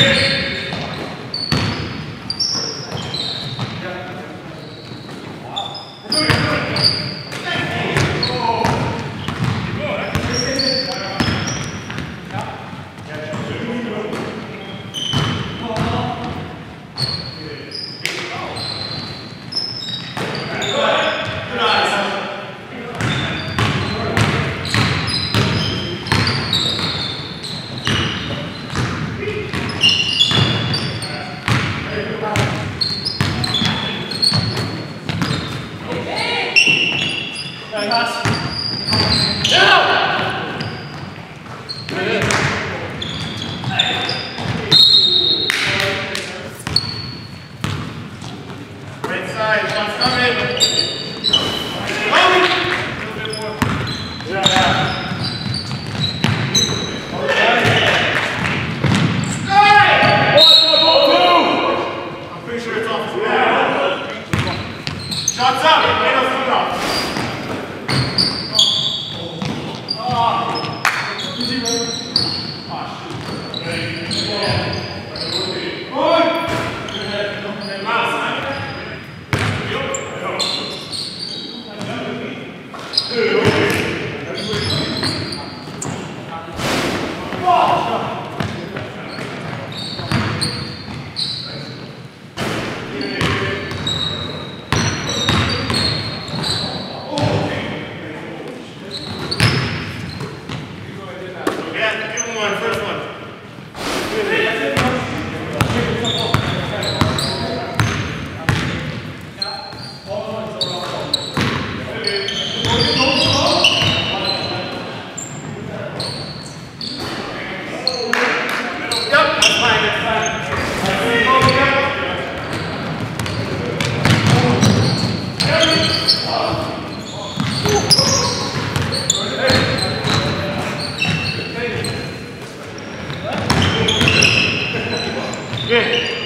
Yes. Shots up! Made us put up. Good.